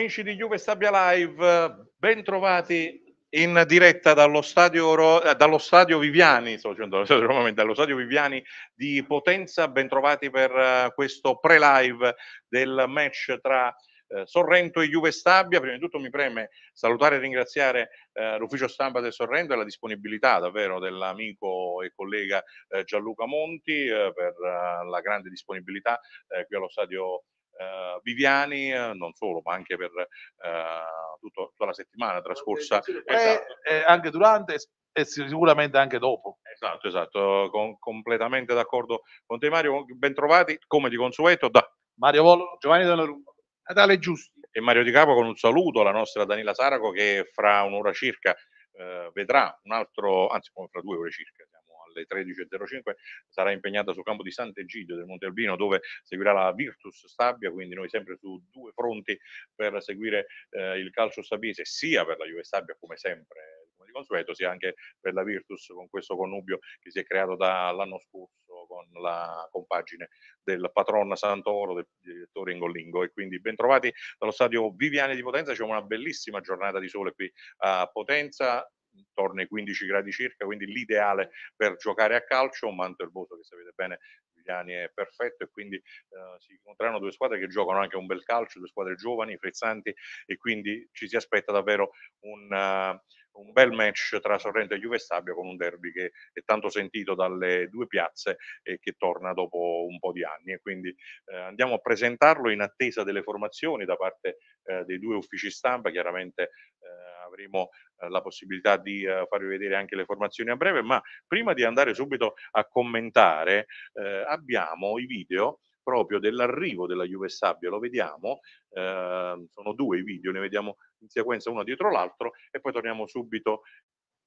Amici di Juve Stabia Live, ben trovati in diretta dallo stadio, eh, dallo stadio Viviani, sto dicendo dallo stadio Viviani di Potenza, ben trovati per uh, questo pre-live del match tra uh, Sorrento e Juve Stabia. Prima di tutto mi preme salutare e ringraziare l'ufficio stampa del Sorrento e la disponibilità davvero dell'amico e collega Gianluca Monti per la grande disponibilità qui allo stadio eh, Viviani, eh, non solo, ma anche per eh, tutto, tutta la settimana trascorsa. Esatto. Eh, anche durante e sicuramente anche dopo. Esatto, esatto, con, completamente d'accordo con te Mario, ben trovati, come di consueto, da Mario Volo, Giovanni Donnarumma, Natale Giusti e Mario Di Capo con un saluto alla nostra Danila Saraco che fra un'ora circa eh, vedrà un altro, anzi fra due ore circa, alle 13.05 sarà impegnata sul campo di Sant'Egidio del Monte Albino dove seguirà la Virtus Stabia, quindi noi sempre su due fronti per seguire eh, il calcio stabiese sia per la Juve Stabia come sempre come di consueto sia anche per la Virtus con questo connubio che si è creato dall'anno scorso con la compagine del patron Santoro, del direttore Ingollingo. E quindi ben trovati dallo stadio Viviani di Potenza, c'è una bellissima giornata di sole qui a Potenza, intorno ai 15 gradi circa, quindi l'ideale per giocare a calcio, un manto erboso che sapete bene Giuliani è perfetto e quindi eh, si incontreranno due squadre che giocano anche un bel calcio, due squadre giovani, frizzanti e quindi ci si aspetta davvero un, uh, un bel match tra Sorrento e Juve Stabia con un derby che è tanto sentito dalle due piazze e che torna dopo un po' di anni. E quindi eh, andiamo a presentarlo in attesa delle formazioni da parte eh, dei due uffici stampa, chiaramente eh, avremo eh, la possibilità di uh, farvi vedere anche le formazioni a breve, ma prima di andare subito a commentare eh, abbiamo i video proprio dell'arrivo della Juve Stabia, lo vediamo, eh, sono due i video, ne vediamo in sequenza uno dietro l'altro e poi torniamo subito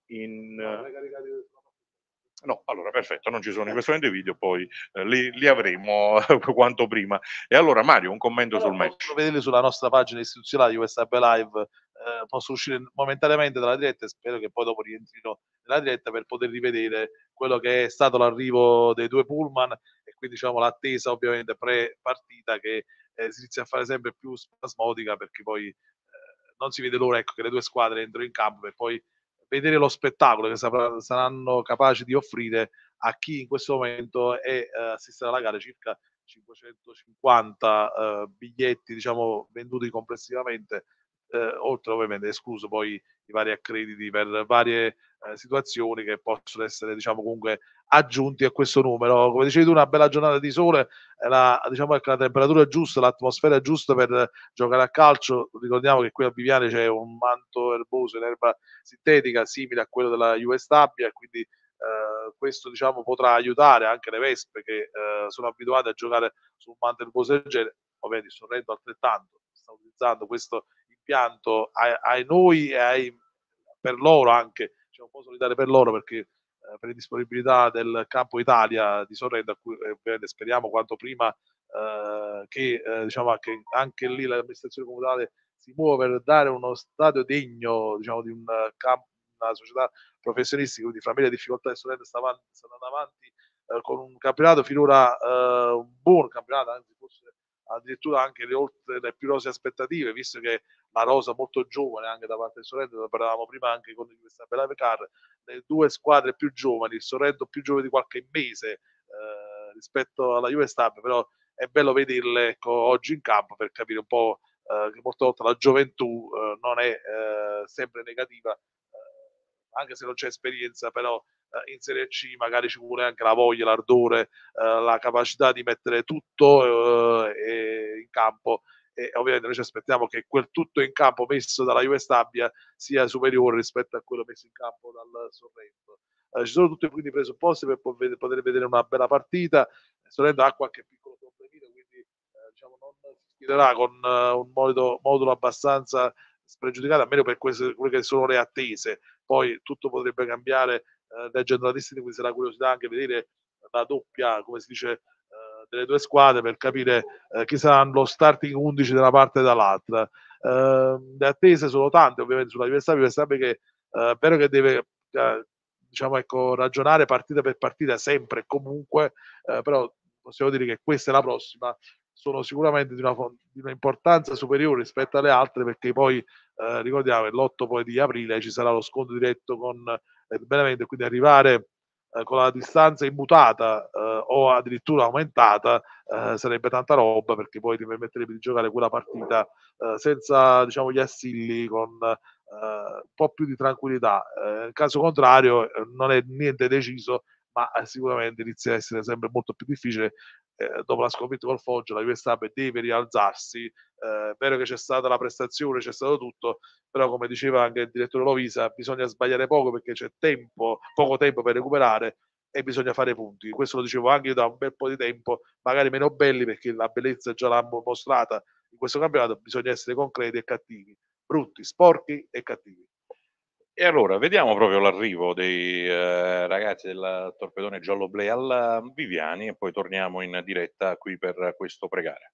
in... No, allora perfetto, non ci sono in questo momento i video, poi eh, li, li, avremo quanto prima. E allora Mario, un commento allora, sul match. Vedete sulla nostra pagina istituzionale Stabia Live eh, posso uscire momentaneamente dalla diretta e spero che poi dopo rientrino nella diretta per poter rivedere quello che è stato l'arrivo dei due pullman quindi diciamo l'attesa ovviamente pre-partita che eh, si inizia a fare sempre più spasmodica perché poi eh, non si vede l'ora ecco, che le due squadre entrino in campo per poi vedere lo spettacolo che sapr- saranno capaci di offrire a chi in questo momento è eh, assistere alla gara circa 550 eh, biglietti diciamo venduti complessivamente eh, oltre ovviamente escluso poi i vari accrediti per varie eh, situazioni che possono essere diciamo comunque aggiunti a questo numero. Come dicevi tu, una bella giornata di sole, la, diciamo che la temperatura giusta, l'atmosfera giusta per giocare a calcio. Ricordiamo che qui a Viviane c'è un manto erboso in erba sintetica simile a quello della Juve Stabia e quindi eh, questo diciamo potrà aiutare anche le Vespe che eh, sono abituate a giocare su un manto erboso del genere. Ovviamente il Sorrento altrettanto sta utilizzando questo impianto ai, ai noi e ai, per loro anche, cioè un po' solidale per loro perché per disponibilità del campo Italia di Sorrento, a cui ovviamente speriamo quanto prima eh, che, eh, diciamo, che anche lì l'amministrazione comunale si muove per dare uno stadio degno diciamo, di un campo, una società professionistica, quindi fra me le difficoltà del Sorrento sta avanti, sta andando avanti eh, con un campionato finora eh, un buon campionato, anzi forse addirittura anche le, oltre le più rose aspettative, visto che la rosa molto giovane anche da parte del Sorrento, ne parlavamo prima anche con questa bella Car, le due squadre più giovani, il Sorrento più giovane di qualche mese eh, rispetto alla Juve Stab, però è bello vederle ecco, oggi in campo per capire un po' eh, che molte volte la gioventù eh, non è eh, sempre negativa, anche se non c'è esperienza, però in Serie C magari ci vuole anche la voglia, l'ardore, la capacità di mettere tutto in campo e ovviamente noi ci aspettiamo che quel tutto in campo messo dalla Juve Stabia sia superiore rispetto a quello messo in campo dal Sorrento. Eh, ci sono tutti quindi i presupposti per poter vedere una bella partita. Il Sorrento ha qualche piccolo problemino, quindi eh, diciamo, non si schiererà con uh, un modulo, modulo, abbastanza spregiudicato, almeno per queste, quelle che sono le attese. Poi tutto potrebbe cambiare eh, leggendo la quindi sarà curiosità anche vedere la doppia, come si dice, delle due squadre per capire eh, chi saranno lo starting 11 da una parte e dall'altra. Eh, le attese sono tante ovviamente sulla Juventus, Juventus che eh, è vero che deve eh, diciamo, ecco, ragionare partita per partita sempre e comunque, eh, però possiamo dire che questa è la prossima sono sicuramente di una, di un'importanza superiore rispetto alle altre perché poi eh, ricordiamo l'8 poi di aprile ci sarà lo scontro diretto con il Benevento quindi arrivare eh, con la distanza immutata eh, o addirittura aumentata eh, sarebbe tanta roba perché poi ti permetterebbe di giocare quella partita eh, senza diciamo gli assilli con eh, un po' più di tranquillità. In caso contrario non è niente deciso ma sicuramente inizia a essere sempre molto più difficile eh, dopo la sconfitta col Foggia, la Juve Stabile deve rialzarsi. Eh, vero che c'è stata la prestazione, c'è stato tutto, però come diceva anche il direttore Lovisa, bisogna sbagliare poco perché c'è tempo, poco tempo per recuperare e bisogna fare punti. Questo lo dicevo anche io da un bel po' di tempo, magari meno belli perché la bellezza già l'hanno mostrata in questo campionato, bisogna essere concreti e cattivi, brutti, sporchi e cattivi. E allora vediamo proprio l'arrivo dei eh, ragazzi del torpedone giallo blu al Viviani e poi torniamo in diretta qui per questo pregare.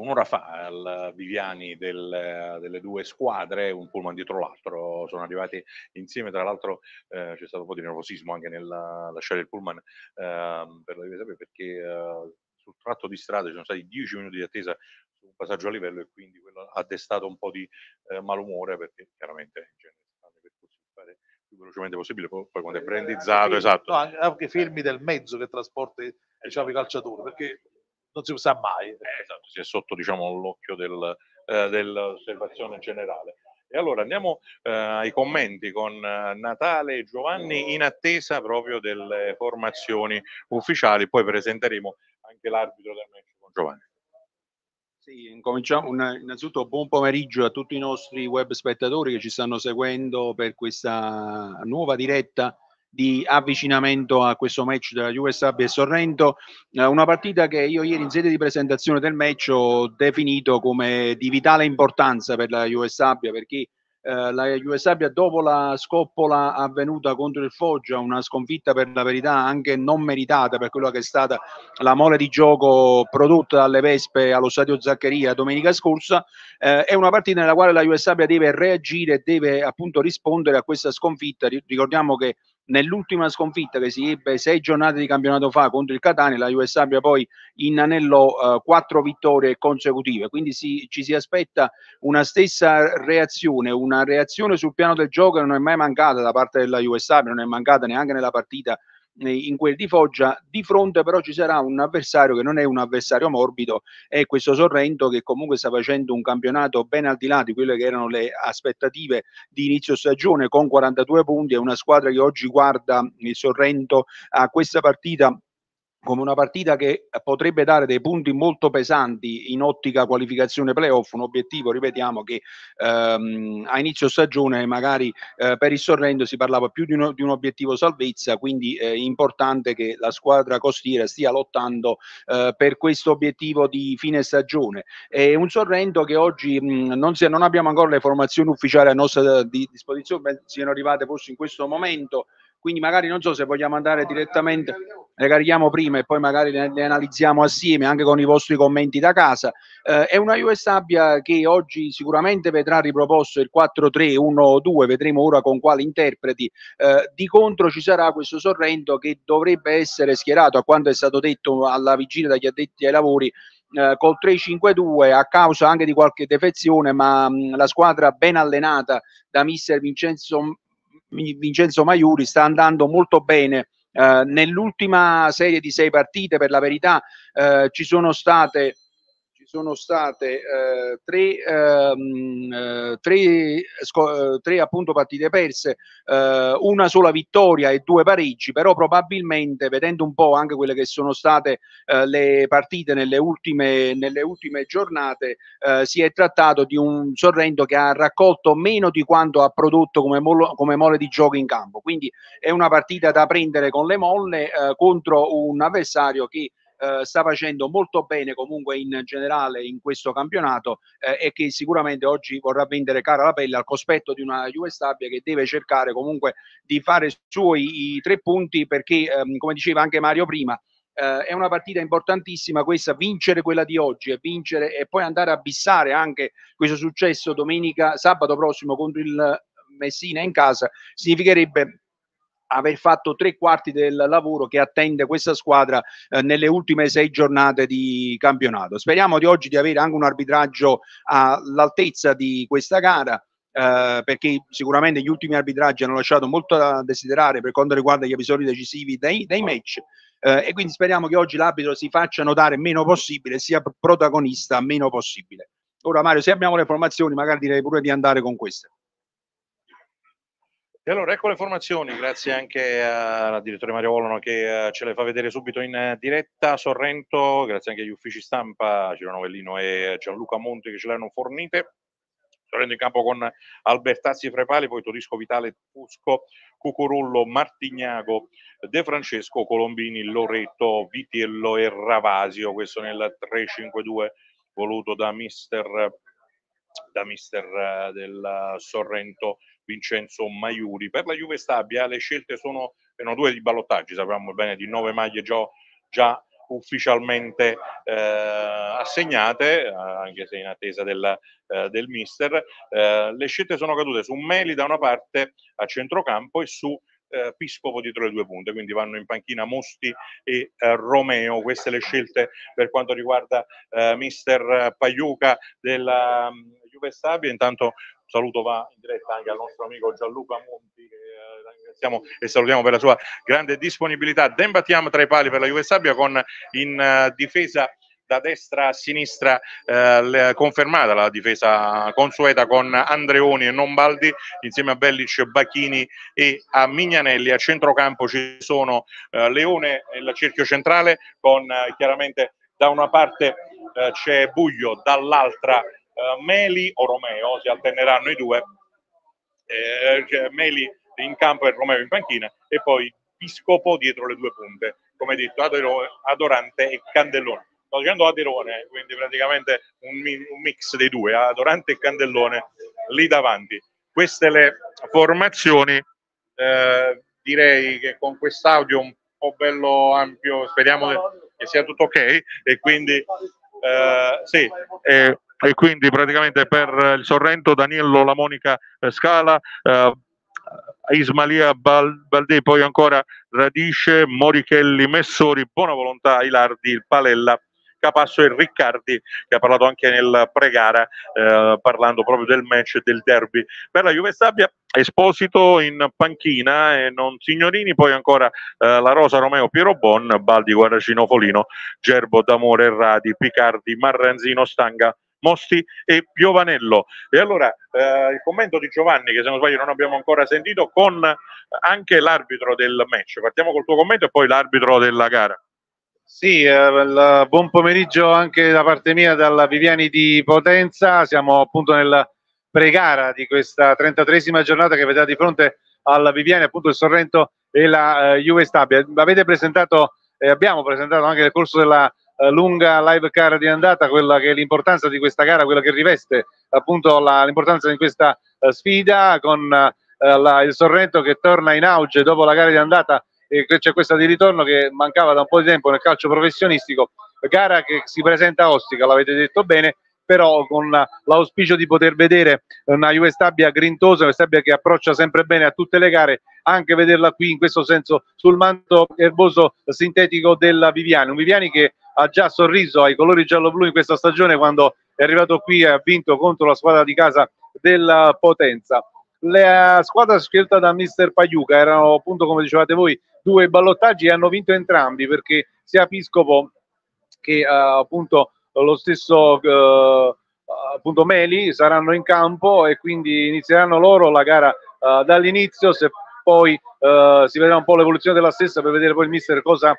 un'ora fa al Viviani del, delle due squadre, un pullman dietro l'altro, sono arrivati insieme, tra l'altro eh, c'è stato un po' di nervosismo anche nel lasciare il pullman eh, per la Divisa perché eh, sul tratto di strada ci sono stati 10 minuti di attesa su un passaggio a livello e quindi quello ha destato un po' di eh, malumore perché chiaramente in percorsi fare più velocemente possibile, poi, poi quando è brandizzato, esatto. No, anche fermi del mezzo che trasporti diciamo, i calciatori, perché non si sa mai. Eh, esatto, si è sotto diciamo, l'occhio del, eh, dell'osservazione generale. E allora andiamo eh, ai commenti con eh, Natale e Giovanni in attesa proprio delle formazioni ufficiali, poi presenteremo anche l'arbitro del match con Giovanni. Sì, incominciamo una, innanzitutto buon pomeriggio a tutti i nostri web spettatori che ci stanno seguendo per questa nuova diretta di avvicinamento a questo match della Juve e Sorrento, eh, una partita che io ieri in sede di presentazione del match ho definito come di vitale importanza per la Juve perché eh, la Juve dopo la scoppola avvenuta contro il Foggia, una sconfitta per la verità anche non meritata per quello che è stata la mole di gioco prodotta dalle Vespe allo stadio Zaccaria domenica scorsa, eh, è una partita nella quale la Juve deve reagire e deve appunto rispondere a questa sconfitta. Ricordiamo che nell'ultima sconfitta che si ebbe sei giornate di campionato fa contro il Catania, la US abbia poi in anello eh, quattro vittorie consecutive, quindi si, ci si aspetta una stessa reazione, una reazione sul piano del gioco che non è mai mancata da parte della US non è mancata neanche nella partita in quel di Foggia, di fronte però ci sarà un avversario che non è un avversario morbido, è questo Sorrento che comunque sta facendo un campionato ben al di là di quelle che erano le aspettative di inizio stagione con 42 punti, è una squadra che oggi guarda il Sorrento a questa partita come una partita che potrebbe dare dei punti molto pesanti in ottica qualificazione playoff, un obiettivo, ripetiamo, che ehm, a inizio stagione magari eh, per il Sorrento si parlava più di, uno, di un obiettivo salvezza, quindi è importante che la squadra costiera stia lottando eh, per questo obiettivo di fine stagione. È un Sorrento che oggi mh, non, si, non, abbiamo ancora le formazioni ufficiali a nostra di, disposizione, siano arrivate forse in questo momento, quindi magari non so se vogliamo andare direttamente, le carichiamo prima e poi magari le, le analizziamo assieme anche con i vostri commenti da casa. Eh, è una US Sabbia che oggi sicuramente vedrà riproposto il 4-3-1-2, vedremo ora con quali interpreti. Eh, di contro ci sarà questo Sorrento che dovrebbe essere schierato a quanto è stato detto alla vigilia dagli addetti ai lavori eh, col 3-5-2 a causa anche di qualche defezione, ma mh, la squadra ben allenata da mister Vincenzo Vincenzo Maiuri sta andando molto bene. Eh, nell'ultima serie di sei partite, per la verità, eh, ci sono state sono state eh, tre, ehm, eh, tre, eh, tre, appunto partite perse, eh, una sola vittoria e due pareggi, però probabilmente vedendo un po' anche quelle che sono state eh, le partite nelle ultime, nelle ultime giornate, eh, si è trattato di un Sorrento che ha raccolto meno di quanto ha prodotto come, mol- come mole di gioco in campo, quindi è una partita da prendere con le molle contro un avversario che eh, sta facendo molto bene comunque in generale in questo campionato eh, e che sicuramente oggi vorrà vendere cara la pelle al cospetto di una Juve Stabia che deve cercare comunque di fare suoi i tre punti perché ehm, come diceva anche Mario prima Uh, è una partita importantissima questa, vincere quella di oggi e vincere e poi andare a bissare anche questo successo domenica, sabato prossimo contro il Messina in casa, significherebbe aver fatto tre quarti del lavoro che attende questa squadra eh, nelle ultime sei giornate di campionato. Speriamo di oggi di avere anche un arbitraggio all'altezza di questa gara. Eh, perché sicuramente gli ultimi arbitraggi hanno lasciato molto da desiderare per quanto riguarda gli episodi decisivi dei, dei match eh, e quindi speriamo che oggi l'arbitro si faccia notare meno possibile sia protagonista meno possibile. Ora Mario, se abbiamo le informazioni magari direi pure di andare con queste. E allora ecco le formazioni, grazie anche al direttore Mario Volano che uh, ce le fa vedere subito in uh, diretta. Sorrento, grazie anche agli uffici stampa, Giro Novellino e Gianluca Monti che ce le hanno fornite. Sorrento in campo con Albertazzi Frepali, poi Torisco Vitale Fusco, Cucurullo, Martignago, De Francesco, Colombini, Loreto, Vitiello e Ravasio. Questo nel 3-5-2 voluto da mister, da mister uh, del Sorrento Vincenzo Maiuri. Per la Juve Stabia le scelte sono, sono due di ballottaggi, sappiamo bene, di nove maglie già, già ufficialmente eh, assegnate, eh, anche se in attesa del, eh, del mister. Eh, le scelte sono cadute su Meli da una parte a centrocampo e su eh, Piscopo dietro le due punte, quindi vanno in panchina Mosti e eh, Romeo. Queste le scelte per quanto riguarda eh, mister Pagliuca della um, Juve Stabia. Intanto saluto va in diretta anche al nostro amico Gianluca Monti che eh, ringraziamo e salutiamo per la sua grande disponibilità. Dembatiamo tra i pali per la Juve Sabbia con in uh, difesa da destra a sinistra eh, confermata la difesa consueta con Andreoni e Nombaldi insieme a Bellic, Bacchini e a Mignanelli. A centrocampo ci sono eh, Leone nel cerchio centrale con eh, chiaramente da una parte eh, c'è Buglio, dall'altra uh, Meli o Romeo, si alterneranno i due, eh, cioè Meli in campo e Romeo in panchina e poi Piscopo dietro le due punte, come detto Adorante e Candellone. Sto dicendo Aderone, quindi praticamente un, un mix dei due, Adorante e Candellone lì davanti. Queste le formazioni, eh, direi che con quest'audio un po' bello ampio, speriamo che sia tutto ok e quindi eh, sì, eh, e quindi praticamente per il Sorrento Daniello La Monica eh, Scala, eh, Ismalia Baldè, poi ancora Radice, Morichelli, Messori, Buona Volontà, Ilardi, Palella, Capasso e Riccardi che ha parlato anche nel pre-gara eh, parlando proprio del match del derby. Per la Juve Stabia Esposito in panchina e non Signorini, poi ancora eh, la Rosa Romeo Piero Bon, Baldi Guaracino Folino, Gerbo D'Amore Radi, Picardi, Marranzino Stanga, Mosti e Piovanello. E allora eh, il commento di Giovanni, che se non sbaglio non abbiamo ancora sentito, con anche l'arbitro del match. Partiamo col tuo commento e poi l'arbitro della gara. Sì, eh, buon pomeriggio anche da parte mia dalla Viviani di Potenza. Siamo appunto nella pre-gara di questa 33esima giornata che vedrà di fronte alla Viviani, appunto il Sorrento e la eh, Juve Stabia. Avete presentato e abbiamo presentato anche nel corso della eh, lunga live car di andata, quella che è l'importanza di questa gara, quella che riveste appunto l'importanza di questa eh, sfida con eh, la, il Sorrento che torna in auge dopo la gara di andata e c'è questa di ritorno che mancava da un po' di tempo nel calcio professionistico, gara che si presenta ostica, l'avete detto bene, però con l'auspicio di poter vedere una Juve Stabia grintosa, una Stabia che approccia sempre bene a tutte le gare, anche vederla qui in questo senso sul manto erboso sintetico della Viviani, un Viviani che ha già sorriso ai colori giallo-blu in questa stagione quando è arrivato qui e ha vinto contro la squadra di casa della Potenza. La squadra scelta da mister Pagliuca erano appunto come dicevate voi due ballottaggi e hanno vinto entrambi perché sia Piscopo che uh, appunto lo stesso uh, appunto Meli saranno in campo e quindi inizieranno loro la gara uh, dall'inizio se poi si vedrà un po' l'evoluzione della stessa per vedere poi il mister cosa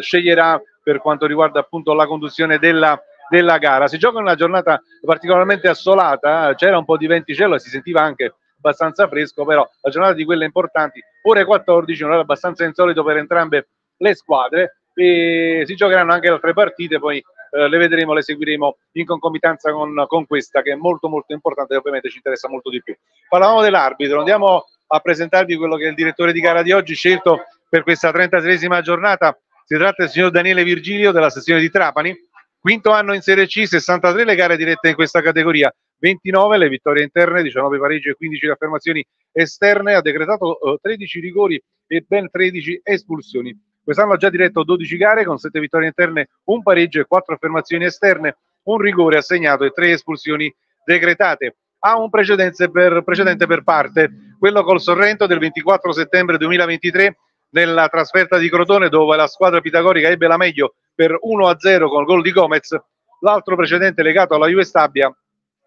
sceglierà per quanto riguarda appunto la conduzione della, della gara. Si gioca in una giornata particolarmente assolata, c'era un po' di venticello e si sentiva anche abbastanza fresco, però la giornata di quelle importanti, ore 14, un orario abbastanza insolito per entrambe le squadre e si giocheranno anche altre partite, poi eh, le vedremo, le seguiremo in concomitanza con, con, questa che è molto molto importante e ovviamente ci interessa molto di più. Parlavamo dell'arbitro, andiamo a presentarvi quello che è il direttore di gara di oggi scelto per questa 33esima giornata, si tratta del signor Daniele Virgilio della sezione di Trapani, quinto anno in Serie C, 63 le gare dirette in questa categoria, 29 le vittorie interne, 19 pareggi e 15 le affermazioni esterne, ha decretato 13 eh, rigori e ben 13 espulsioni. Quest'anno ha già diretto 12 gare con 7 vittorie interne, un pareggio e 4 affermazioni esterne, un rigore assegnato e 3 espulsioni decretate. Ha un precedente per, precedente per parte, quello col Sorrento del 24 settembre 2023 nella trasferta di Crotone dove la squadra pitagorica ebbe la meglio per 1-0 con il gol di Gomez. L'altro precedente legato alla Juve Stabia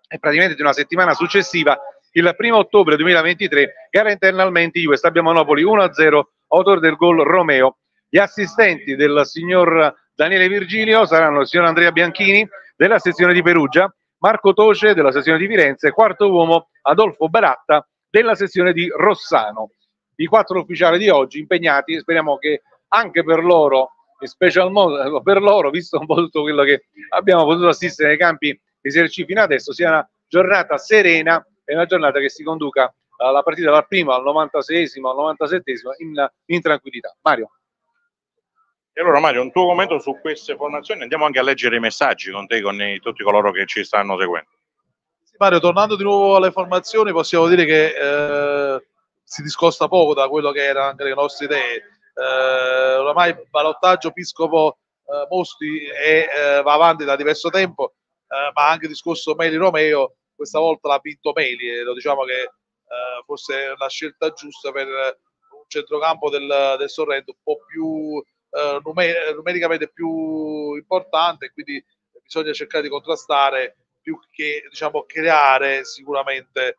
e praticamente di una settimana successiva, il primo ottobre 2023, gara internamente Juve Stabia Monopoli 1-0, autore del gol Romeo. Gli assistenti del signor Daniele Virgilio saranno il signor Andrea Bianchini della sezione di Perugia, Marco Toce della sezione di Firenze, quarto uomo Adolfo Baratta della sezione di Rossano. I quattro ufficiali di oggi impegnati, speriamo che anche per loro, in special modo per loro, visto un po' tutto quello che abbiamo potuto assistere nei campi esercizi fino adesso sia una giornata serena e una giornata che si conduca la partita dal primo al 96esimo al 97esimo in, in tranquillità. Mario. E allora Mario, un tuo commento su queste formazioni, andiamo anche a leggere i messaggi con te, con i, tutti coloro che ci stanno seguendo. Mario, tornando di nuovo alle formazioni, possiamo dire che eh, si discosta poco da quello che erano anche le nostre idee. Eh, oramai ballottaggio Piscopo eh, Mosti è, eh, va avanti da diverso tempo eh, ma anche il discorso Meli Romeo, questa volta l'ha vinto Meli e lo diciamo che eh, forse è una scelta giusta per un centrocampo del, del Sorrento un po' più eh, numer- numericamente più importante, quindi bisogna cercare di contrastare più che diciamo creare sicuramente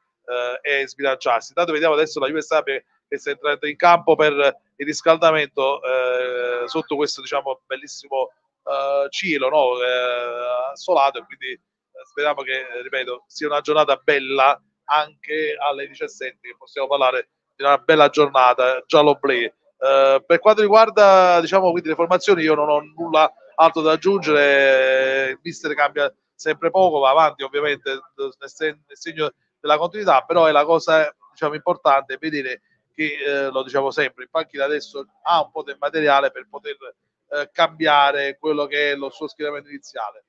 eh, e sbilanciarsi. Intanto vediamo adesso la Stabia che sta entrando in campo per il riscaldamento eh, sotto questo diciamo bellissimo uh, cielo no? uh, assolato e quindi eh, speriamo che, ripeto, sia una giornata bella anche alle 17 che possiamo parlare di una bella giornata giallo-blu. Uh, per quanto riguarda diciamo quindi le formazioni io non ho nulla altro da aggiungere il mister cambia sempre poco va avanti ovviamente nel, segno della continuità però è la cosa diciamo importante vedere che eh, lo diciamo sempre in panchina adesso ha un po' del materiale per poter eh, cambiare quello che è lo suo schieramento iniziale.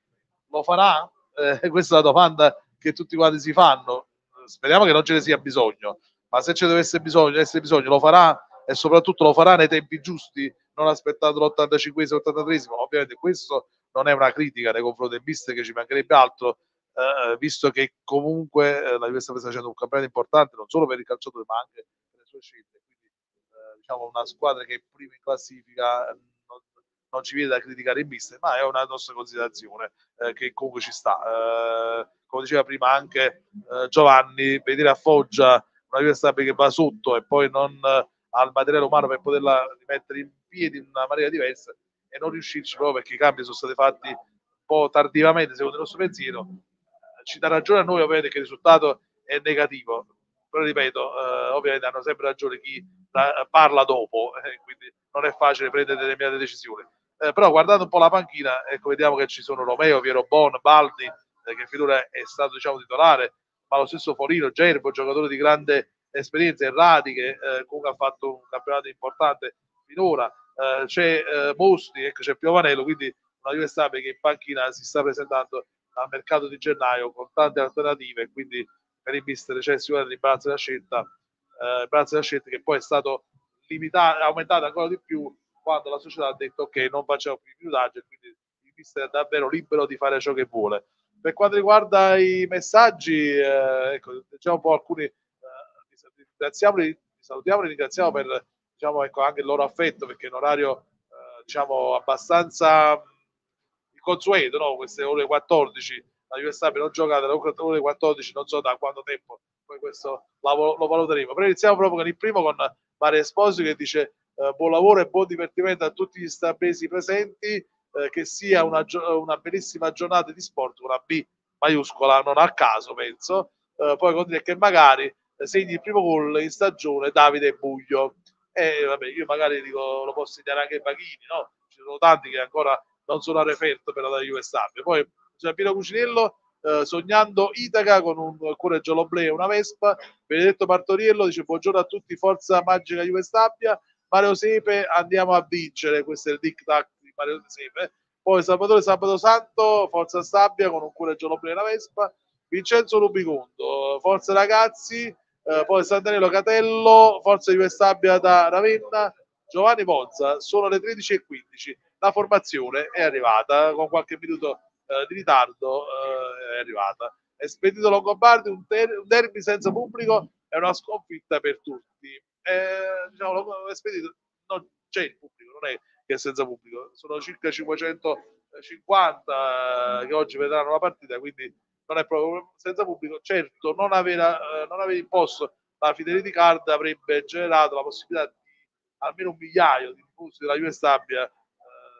Lo farà? Eh, questa è la domanda che tutti quanti si fanno. Speriamo che non ce ne sia bisogno, ma se ce dovesse bisogno, essere bisogno, lo farà e soprattutto lo farà nei tempi giusti, non aspettando l'85 83 Ovviamente questo non è una critica nei confronti del mister che ci mancherebbe altro, eh, visto che comunque eh, la Juventus sta facendo un campionato importante non solo per il calciatore ma anche per le sue scelte. Quindi eh, diciamo una squadra che è prima in classifica non ci viene da criticare il mister, ma è una nostra considerazione eh, che comunque ci sta. Eh, come diceva prima anche eh, Giovanni, vedere a Foggia una stabile che va sotto e poi non eh, il materiale umano per poterla rimettere in piedi in una maniera diversa e non riuscirci proprio perché i cambi sono stati fatti un po' tardivamente secondo il nostro pensiero, eh, ci dà ragione a noi ovviamente che il risultato è negativo, però ripeto, eh, ovviamente hanno sempre ragione chi parla dopo, quindi non è facile prendere determinate decisioni. Eh, però guardando un po' la panchina, ecco, vediamo che ci sono Romeo, Piero Bon, Baldi, eh, che finora è stato diciamo titolare, ma lo stesso Forino, Gerbo, giocatore di grande esperienze erratiche, eh, comunque ha fatto un campionato importante finora, eh, c'è eh, Mostri, ecco, c'è Piovanello, quindi una Juve stabile che in panchina si sta presentando al mercato di gennaio con tante alternative, quindi per il mister c'è sicuramente l'imbarazzo della scelta, eh, l'imbarazzo della scelta che poi è stato limitato, aumentato ancora di più quando la società ha detto ok non facciamo più minutaggi e quindi il mister è davvero libero di fare ciò che vuole. Per quanto riguarda i messaggi, eh, ecco, diciamo un po' alcuni, ringraziamoli, salutiamo e ringraziamo per diciamo, ecco, anche il loro affetto perché è un orario eh, diciamo, abbastanza consueto, no? queste ore 14 la Stabile non giocata alle ore 14 non so da quanto tempo. Poi questo lo, lo valuteremo. Però iniziamo proprio con il primo con Mario Esposito che dice eh, buon lavoro e buon divertimento a tutti gli stabesi presenti eh, che sia una, una, bellissima giornata di sport una B maiuscola non a caso penso. Eh, poi continua che magari segni il primo gol in stagione Davide Buglio e vabbè io magari dico lo posso segnare anche Baghini no? ci sono tanti che ancora non sono a referto per la Juve Stabile. Poi Piero Cucinello eh, sognando Itaca con un cuore giallo-blu e una Vespa. Benedetto Martoriello dice buongiorno a tutti, forza magica Juve Stabia. Mario Sepe, andiamo a vincere. Questo è il tic-tac di Mario Sepe. Poi Salvatore Sabato Santo, forza Stabia con un cuore giallo-blu e una Vespa. Vincenzo Rubicondo, forza ragazzi. Eh, poi Sant'Anello Catello, forza Juve Stabia da Ravenna. Giovanni Pozza, sono le 13.15 la formazione è arrivata con qualche minuto eh, di ritardo eh, è arrivata è spedito Longobardi un, ter- un, derby senza pubblico è una sconfitta per tutti eh, diciamo, è spedito non c'è il pubblico non è che è senza pubblico sono circa 550 eh, che oggi vedranno la partita quindi non è proprio senza pubblico certo non aver, eh, non aver imposto la Fidelity Card avrebbe generato la possibilità di almeno un migliaio di tifosi della Juve Stabia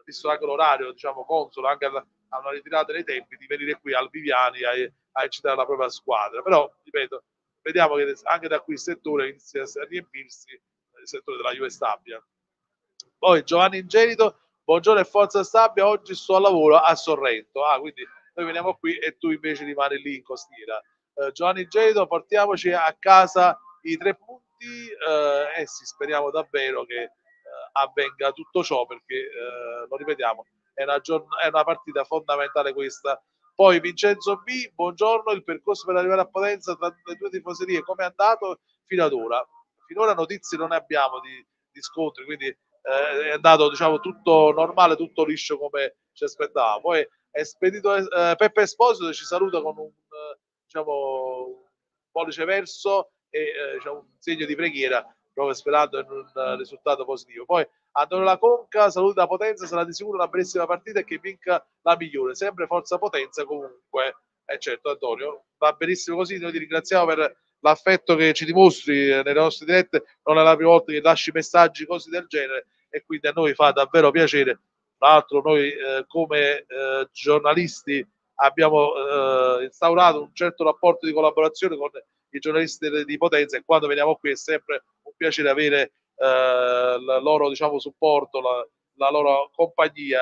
visto anche l'orario, diciamo, consolo, anche a una ritirata dei tempi, di venire qui al Viviani a, a incitare la propria squadra. Però, ripeto, vediamo che anche da qui il settore inizia a riempirsi, il settore della Juve Stabia. Poi Giovanni Ingenito, buongiorno e forza Stabia, oggi sto al lavoro a Sorrento. Ah, quindi noi veniamo qui e tu invece rimani lì in costiera. Eh, Giovanni Ingenito, portiamoci a casa i tre punti eh, e sì, speriamo davvero che avvenga tutto ciò perché, eh, lo ripetiamo, è una, è una partita fondamentale questa. Poi Vincenzo B, buongiorno, il percorso per arrivare a Potenza tra le due tifoserie, come è andato fino ad ora? Finora notizie non ne abbiamo di, di scontri, quindi eh, è andato diciamo tutto normale, tutto liscio come ci aspettavamo. Poi è spedito eh, Peppe Esposito, ci saluta con un, diciamo, un pollice verso e eh, diciamo, un segno di preghiera proprio sperando in un uh, risultato positivo. Poi Antonio Conca, saluta Potenza, sarà di sicuro una bellissima partita e che vinca la migliore, sempre forza Potenza comunque. E eh certo Antonio, va benissimo così, noi ti ringraziamo per l'affetto che ci dimostri eh, nelle nostre dirette, non è la prima volta che lasci messaggi così del genere e quindi a noi fa davvero piacere. Tra l'altro noi eh, come eh, giornalisti abbiamo eh, instaurato un certo rapporto di collaborazione con i giornalisti di Potenza e quando veniamo qui è sempre un piacere avere eh, il loro diciamo, supporto, la, la loro compagnia.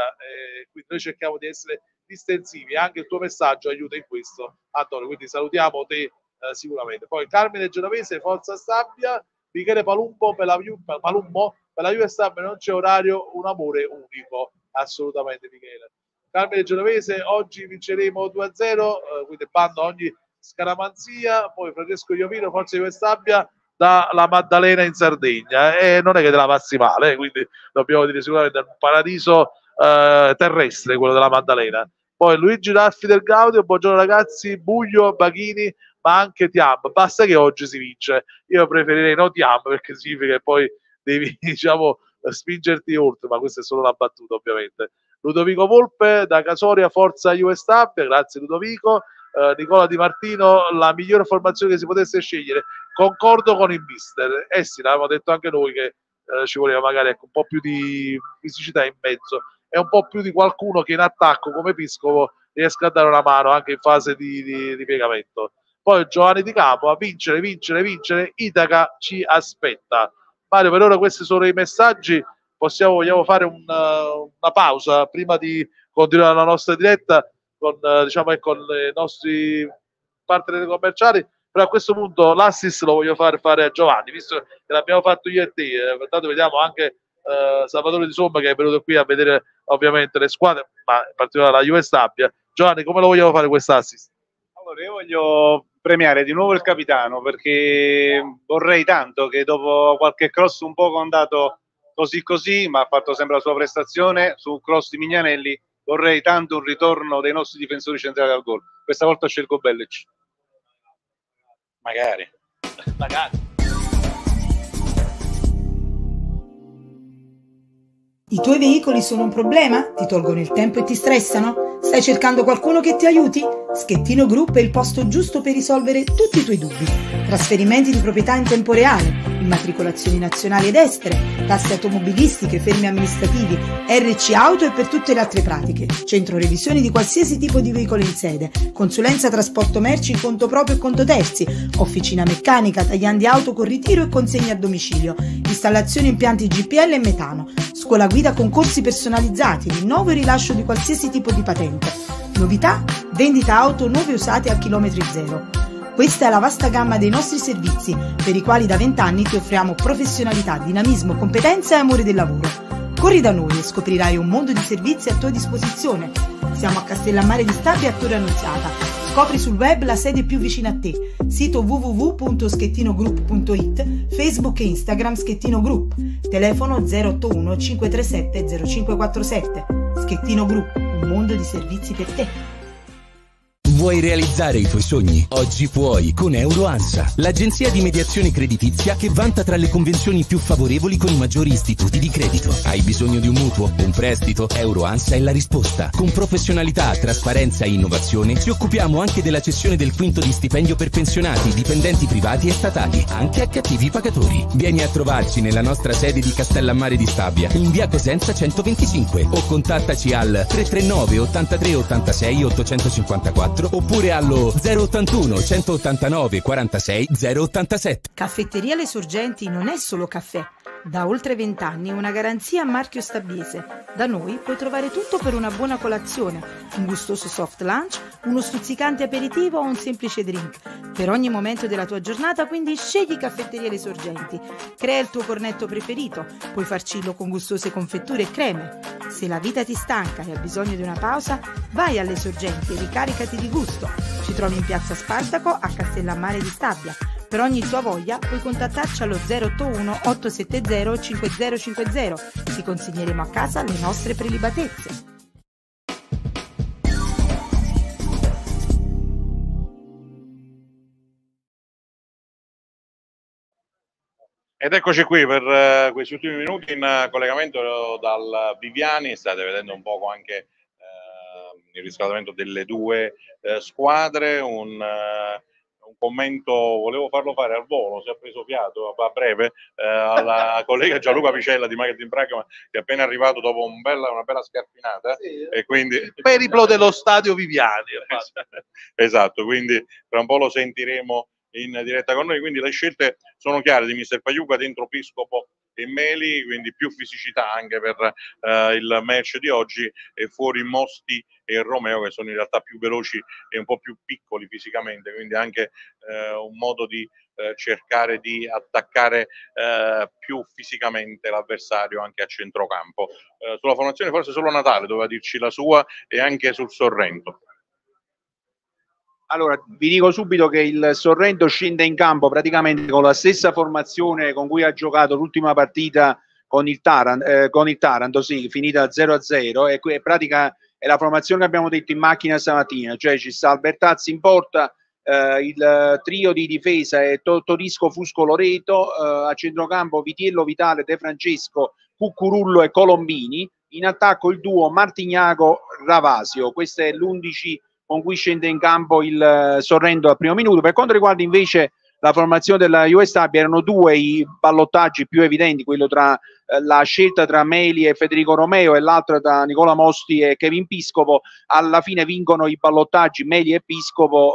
Quindi noi cerchiamo di essere distensivi. Anche il tuo messaggio aiuta in questo, Antonio. Quindi salutiamo te eh, sicuramente. Poi Carmine Genovese, Forza Stabia, Michele Palumbo per la Palumbo, per la Stabia non c'è orario, un amore unico. Assolutamente Michele. Carmine Genovese, oggi vinceremo 2-0, eh, quindi bando ogni scaramanzia, poi Francesco Iovino, Forza Juve Stabia, dalla Maddalena in Sardegna e non è che della massimale, quindi dobbiamo dire sicuramente un paradiso eh, terrestre quello della Maddalena. Poi Luigi Raffi del Gaudio, buongiorno ragazzi, Buglio, Baghini, ma anche Tiam. Basta che oggi si vince. Io preferirei no Tiam perché significa che poi devi, diciamo, spingerti oltre, ma questa è solo una battuta ovviamente. Ludovico Volpe da Casoria, Forza US Stabia, grazie Ludovico eh, Nicola Di Martino la migliore formazione che si potesse scegliere. Concordo con il mister. Eh sì, l'avevamo detto anche noi che eh, ci voleva magari ecco, un po' più di fisicità in mezzo e un po' più di qualcuno che in attacco come Piscopo riesca a dare una mano anche in fase di, di, di piegamento. Poi Giovanni Di Capo a vincere, vincere, vincere. Itaca ci aspetta. Mario, per ora questi sono i messaggi. Possiamo, vogliamo fare una, una pausa prima di continuare la nostra diretta con, eh, diciamo, con i nostri partner commerciali però a questo punto l'assist lo voglio fare, fare a Giovanni, visto che l'abbiamo fatto io e te, eh, tanto vediamo anche eh, Salvatore Di Somma che è venuto qui a vedere ovviamente le squadre, ma in particolare la Juve Stabia. Giovanni, come lo vogliamo fare quest'assist? Allora, io voglio premiare di nuovo il capitano perché vorrei tanto che dopo qualche cross un po' andato così così, ma ha fatto sempre la sua prestazione su cross di Mignanelli, vorrei tanto un ritorno dei nostri difensori centrali al gol. Questa volta scelgo Bellic. Magari. Magari. I tuoi veicoli sono un problema? Ti tolgono il tempo e ti stressano? Stai cercando qualcuno che ti aiuti? Schettino Group è il posto giusto per risolvere tutti i tuoi dubbi. Trasferimenti di proprietà in tempo reale, immatricolazioni nazionali ed estere, tasse automobilistiche, fermi amministrativi, RC Auto e per tutte le altre pratiche. Centro revisioni di qualsiasi tipo di veicolo in sede, consulenza trasporto merci in conto proprio e conto terzi, officina meccanica, tagliandi auto con ritiro e consegna a domicilio, installazione impianti GPL e metano, scuola guida con corsi personalizzati, rinnovo e rilascio di qualsiasi tipo di patente. Novità? Vendita auto nuove usate a chilometri zero. Questa è la vasta gamma dei nostri servizi, per i quali da vent'anni ti offriamo professionalità, dinamismo, competenza e amore del lavoro. Corri da noi e scoprirai un mondo di servizi a tua disposizione. Siamo a Castellammare di Stabia a Torre Annunziata. Scopri sul web la sede più vicina a te. Sito www.schettinogroup.it, Facebook e Instagram Schettino Group. Telefono 081 537 0547. Schettino Group, un mondo di servizi per te. Vuoi realizzare i tuoi sogni? Oggi puoi con EuroAnsa, l'agenzia di mediazione creditizia che vanta tra le convenzioni più favorevoli con i maggiori istituti di credito. Hai bisogno di un mutuo, un prestito? EuroAnsa è la risposta. Con professionalità, trasparenza e innovazione ci occupiamo anche della cessione del quinto di stipendio per pensionati, dipendenti privati e statali, anche a cattivi pagatori. Vieni a trovarci nella nostra sede di Castellammare di Stabia, in via Cosenza 125 o contattaci al 339 83 86 854 oppure allo 081 189 46 087. Caffetteria Le Sorgenti non è solo caffè. Da oltre vent'anni una garanzia a marchio Stabiese. Da noi puoi trovare tutto per una buona colazione, un gustoso soft lunch, uno stuzzicante aperitivo o un semplice drink. Per ogni momento della tua giornata quindi scegli Caffetteria Le Sorgenti. Crea il tuo cornetto preferito, puoi farcirlo con gustose confetture e creme. Se la vita ti stanca e hai bisogno di una pausa, vai alle Sorgenti e ricaricati di gusto. Ci trovi in piazza Spartaco a Castellammare di Stabia. Per ogni tua voglia puoi contattarci allo 081 870 5050. Ti consegneremo a casa le nostre prelibatezze. Ed eccoci qui per uh, questi ultimi minuti in uh, collegamento dal Viviani, state vedendo un poco anche uh, il riscaldamento delle due squadre, un, un, commento volevo farlo fare al volo, si è preso fiato a breve alla collega Gianluca Picella di Marketing Pragma che è appena arrivato dopo un bella, una bella scarpinata sì, e quindi... Periplo dello stadio Viviani. esatto, quindi tra un po' lo sentiremo in diretta con noi, quindi le scelte sono chiare di Mister Paiuca dentro Piscopo e Meli, quindi più fisicità anche per eh, il match di oggi e fuori Mosti e Romeo che sono in realtà più veloci e un po' più piccoli fisicamente, quindi anche eh, un modo di eh, cercare di attaccare eh, più fisicamente l'avversario anche a centrocampo. Eh, sulla formazione forse solo Natale doveva dirci la sua e anche sul Sorrento. Allora, vi dico subito che il Sorrento scende in campo praticamente con la stessa formazione con cui ha giocato l'ultima partita con il, Taran, eh, con il Taranto, sì, finita 0-0 e in pratica è la formazione che abbiamo detto in macchina stamattina, cioè ci sta Albertazzi in porta, eh, il trio di difesa è Torisco, Fusco, Loreto, eh, a centrocampo Vitiello, Vitale, De Francesco, Cuccurullo e Colombini, in attacco il duo Martignago, Ravasio, questo è l'11 con cui scende in campo il eh, Sorrento al primo minuto. Per quanto riguarda invece la formazione della US Stabia erano due i ballottaggi più evidenti, quello tra eh, la scelta tra Meli e Federico Romeo e l'altra tra Nicola Mosti e Kevin Piscopo. Alla fine vincono i ballottaggi Meli e Piscopo.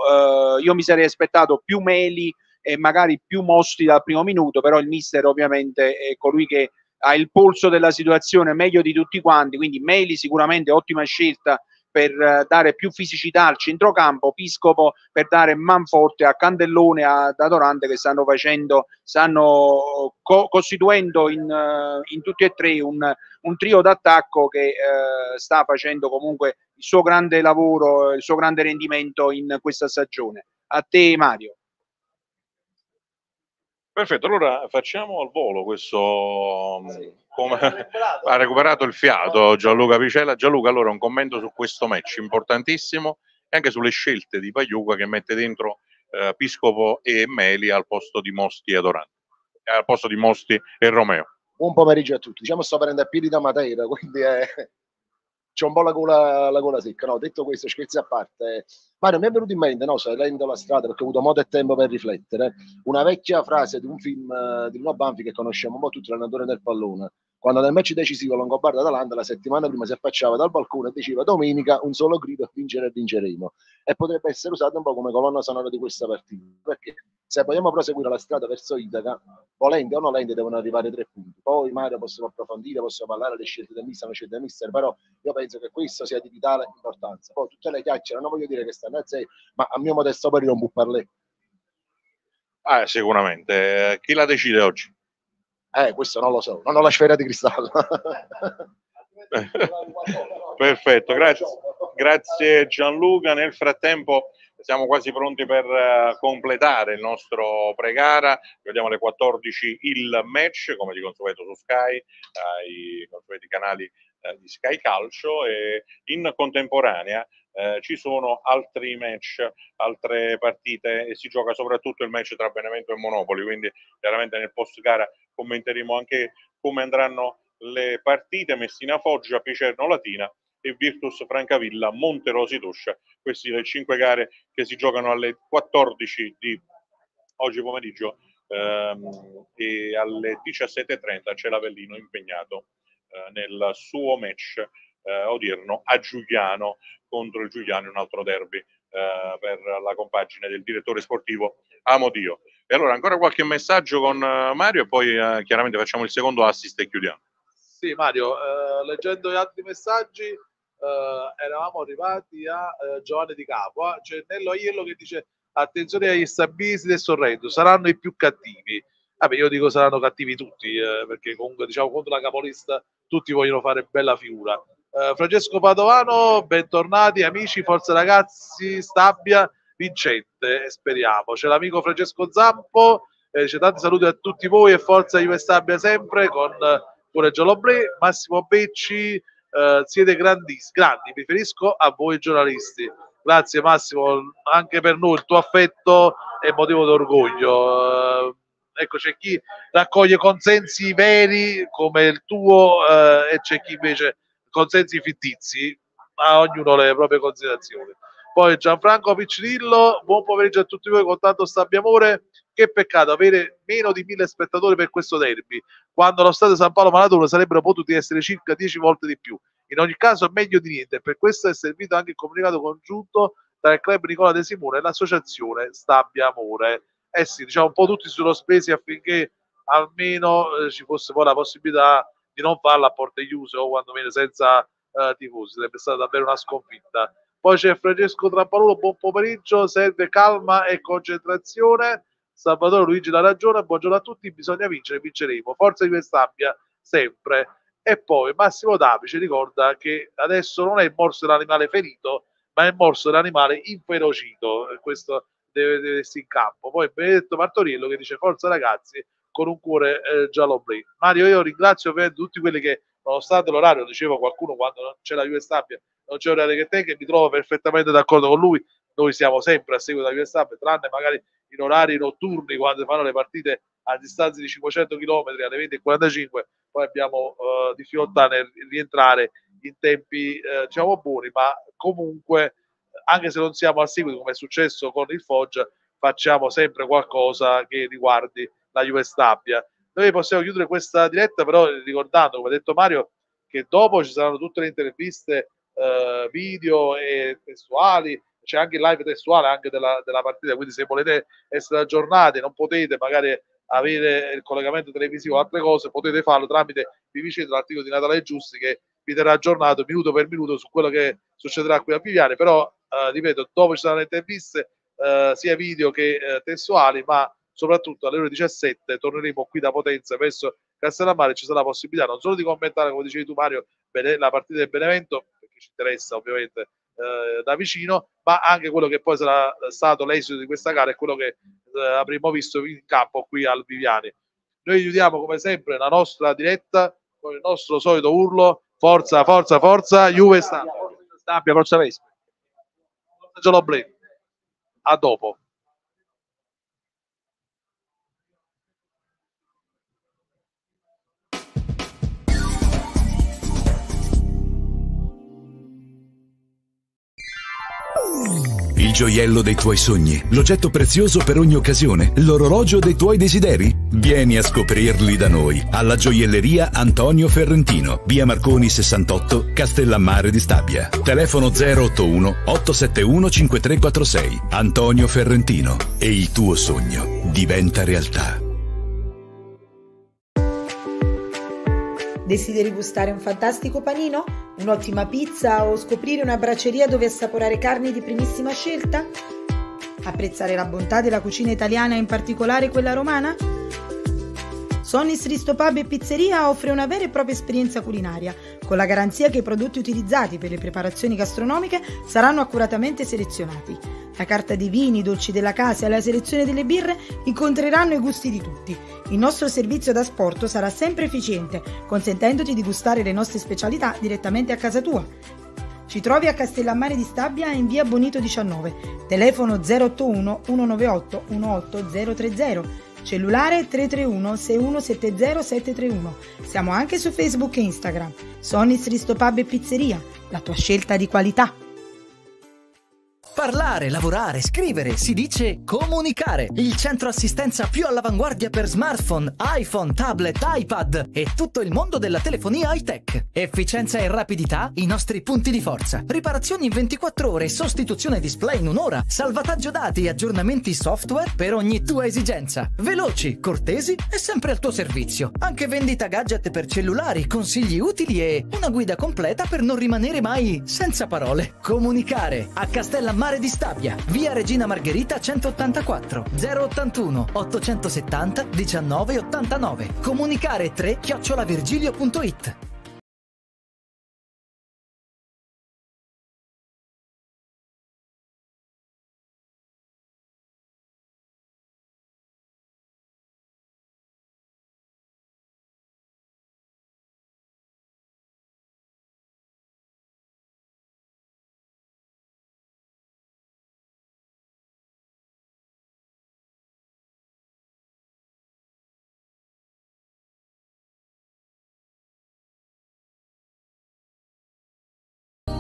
Eh, io mi sarei aspettato più Meli e magari più Mosti dal primo minuto, però il mister ovviamente è colui che ha il polso della situazione meglio di tutti quanti, quindi Meli sicuramente ottima scelta per eh, dare più fisicità al centrocampo, Piscopo per dare manforte a Candellone e ad Adorante che stanno facendo, stanno co- costituendo in, uh, in, tutti e tre un, un trio d'attacco che uh, sta facendo comunque il suo grande lavoro, il suo grande rendimento in questa stagione. A te Mario. Perfetto, allora facciamo al volo questo sì. come ha recuperato il fiato Gianluca Picella. Gianluca, allora un commento su questo match importantissimo e anche sulle scelte di Pagliuca che mette dentro eh, Piscopo e Meli al posto di Mosti e Dorante, eh, al posto di Mosti e Romeo. Buon pomeriggio a tutti. Diciamo sto prendendo a piedi da Matera, quindi è, c'è un po' la gola, la gola secca. No, detto questo, scherzi a parte, Mario, mi è venuto in mente, no, salendo la strada perché ho avuto modo e tempo per riflettere, una vecchia frase di un film uh, di Lino Banfi che conosciamo un po' tutti, l'allenatore del pallone. Quando nel match decisivo Longobardo-Atalanta la settimana prima si affacciava dal balcone e diceva domenica un solo grido, vincere e vinceremo. E potrebbe essere usato un po' come colonna sonora di questa partita. Perché se vogliamo proseguire la strada verso Itaca, volenti o nolenti devono arrivare tre punti. Poi Mario possiamo approfondire, possiamo parlare delle scelte del mister, le scelte del mister, però io penso che questo sia di vitale importanza. Poi tutte le chiacchiere, non voglio dire che stanno a 6, ma a mio modesto parere un po' parlè. Ah, sicuramente. Chi la decide oggi? Eh, questo non lo so, non ho la sfera di cristallo. Perfetto, grazie. grazie Gianluca. Nel frattempo siamo quasi pronti per uh, completare il nostro pre-gara. Vediamo alle 14 il match, come di consueto su Sky, ai consueti canali uh, di Sky Calcio e in contemporanea eh, ci sono altri match, altre partite e si gioca soprattutto il match tra Benevento e Monopoli, quindi chiaramente nel post gara commenteremo anche come andranno le partite Messina Foggia, Picerno Latina e Virtus Francavilla, Monterosi Tuscia. Queste le cinque gare che si giocano alle 14 di oggi pomeriggio ehm, e alle 17.30 c'è l'Avellino impegnato eh, nel suo match eh, odierno a Giuliano contro il Giuliano, un altro derby eh, per la compagine del direttore sportivo Amodio. E allora ancora qualche messaggio con Mario e poi uh, chiaramente facciamo il secondo assist e chiudiamo. Sì, Mario, uh, leggendo gli altri messaggi eravamo arrivati a Giovanni Di Capua, c'è Nello Aiello che dice attenzione agli stabilisti del Sorrento, saranno i più cattivi. Vabbè, io dico saranno cattivi tutti, perché comunque diciamo contro la capolista tutti vogliono fare bella figura. Uh, Francesco Padovano, bentornati amici, forza ragazzi, Stabia, vincente, speriamo. C'è l'amico Francesco Zampo, eh, dice tanti saluti a tutti voi e forza Juve Stabia sempre con uh, pure Giolobre, Massimo Becci, uh, siete grandissimi, grandi, preferisco a voi giornalisti. Grazie Massimo, anche per noi il tuo affetto è motivo d'orgoglio. Ecco, c'è chi raccoglie consensi veri come il tuo uh, e c'è chi invece consensi fittizi, ma ognuno le proprie considerazioni. Poi Gianfranco Piccirillo, buon pomeriggio a tutti voi con tanto stabbiamore. Che peccato avere meno di mille spettatori per questo derby, quando lo stadio San Paolo Malatona sarebbero potuti essere circa dieci volte di più. In ogni caso, meglio di niente, per questo è servito anche il comunicato congiunto tra il club Nicola De Simone e l'associazione Stabbia Amore. Eh sì, diciamo un po' tutti sono spesi affinché almeno eh, ci fosse poi la possibilità di non farla a porte chiuse o quando viene senza uh, tifosi, sarebbe stata davvero una sconfitta. Poi c'è Francesco Trampalulo, buon pomeriggio, serve calma e concentrazione. Salvatore Luigi la ragione, buongiorno a tutti, bisogna vincere, vinceremo. Forza di Vestabbia, sempre. E poi Massimo Davi ci ricorda che adesso non è il morso dell'animale ferito, ma è il morso dell'animale inferocito. Questo deve, deve in campo. Poi Benedetto Martoriello che dice forza ragazzi, con un cuore eh, giallo-blu. Mario, io ringrazio per tutti quelli che, nonostante l'orario, diceva qualcuno quando non c'è la Juve Stabia, non c'è orario che te, che mi trovo perfettamente d'accordo con lui. Noi siamo sempre a seguito della Juve Stabia, tranne magari in orari notturni quando fanno le partite a distanza di 500 km alle 20.45, poi abbiamo uh, difficoltà nel rientrare in tempi uh, diciamo buoni, ma comunque anche se non siamo al seguito come è successo con il Foggia, facciamo sempre qualcosa che riguardi la Juve Stabia. Noi possiamo chiudere questa diretta, però ricordando, come ha detto Mario, che dopo ci saranno tutte le interviste eh, video e testuali, c'è anche il live testuale anche della, della partita, quindi se volete essere aggiornati, non potete magari avere il collegamento televisivo o altre cose, potete farlo tramite vi vicino l'articolo di Natale Giusti che vi terrà aggiornato minuto per minuto su quello che succederà qui a Viviane, però ripeto, dopo ci saranno interviste eh, sia video che eh, testuali, ma soprattutto alle ore 17 torneremo qui da Potenza verso Castellammare ci sarà la possibilità non solo di commentare, come dicevi tu Mario, la partita del Benevento, perché ci interessa ovviamente eh, da vicino, ma anche quello che poi sarà stato l'esito di questa gara e quello che eh, avremo visto in campo qui al Viviani. Noi chiudiamo come sempre la nostra diretta con il nostro solito urlo, forza, forza, forza, Juve Stabia. Stabia, forza Vespa. Forza Geloblè. A dopo. Gioiello dei tuoi sogni, l'oggetto prezioso per ogni occasione, l'orologio dei tuoi desideri? Vieni a scoprirli da noi, alla gioielleria Antonio Ferrentino, via Marconi 68, Castellammare di Stabia. Telefono 081 871 5346. Antonio Ferrentino. E il tuo sogno diventa realtà. Desideri gustare un fantastico panino? Un'ottima pizza o scoprire una braceria dove assaporare carni di primissima scelta? Apprezzare la bontà della cucina italiana e in particolare quella romana? Sonnis Risto Pub e Pizzeria offre una vera e propria esperienza culinaria, con la garanzia che i prodotti utilizzati per le preparazioni gastronomiche saranno accuratamente selezionati. La carta dei vini, i dolci della casa e la selezione delle birre incontreranno i gusti di tutti. Il nostro servizio da sport sarà sempre efficiente, consentendoti di gustare le nostre specialità direttamente a casa tua. Ci trovi a Castellammare di Stabia in via Bonito 19, telefono 081 198 18030, cellulare 331 6170 731. Siamo anche su Facebook e Instagram. Sonnis Risto Pub e Pizzeria, la tua scelta di qualità. Parlare, lavorare, scrivere, si dice comunicare. Il centro assistenza più all'avanguardia per smartphone, iPhone, tablet, iPad e tutto il mondo della telefonia high-tech. Efficienza e rapidità, i nostri punti di forza. Riparazioni in 24 ore, sostituzione display in un'ora, salvataggio dati e aggiornamenti software per ogni tua esigenza. Veloci, cortesi e sempre al tuo servizio. Anche vendita gadget per cellulari, consigli utili e una guida completa per non rimanere mai senza parole. Comunicare a Castellammare Mare di Stabia, via Regina Margherita 184 081 870 1989. Comunicare 3 chiocciolavirgilio.it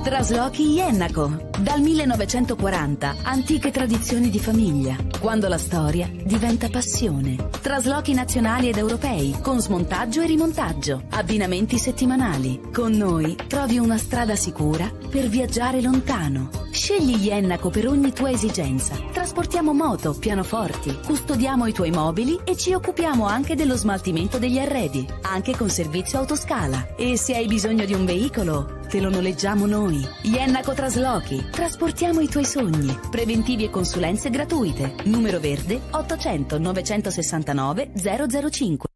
Traslochi Jennaco. Dal 1940, antiche tradizioni di famiglia. Quando la storia diventa passione. Traslochi nazionali ed europei, con smontaggio e rimontaggio. Abbinamenti settimanali. Con noi trovi una strada sicura per viaggiare lontano. Scegli Jennaco per ogni tua esigenza. Trasportiamo moto, pianoforti, custodiamo i tuoi mobili e ci occupiamo anche dello smaltimento degli arredi, anche con servizio autoscala. E se hai bisogno di un veicolo, te lo noleggiamo noi. Jennaco Traslochi. Trasportiamo i tuoi sogni. Preventivi e consulenze gratuite. Numero verde 800 969 005.